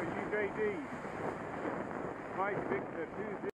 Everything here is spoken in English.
UJD. Mike Victor 20.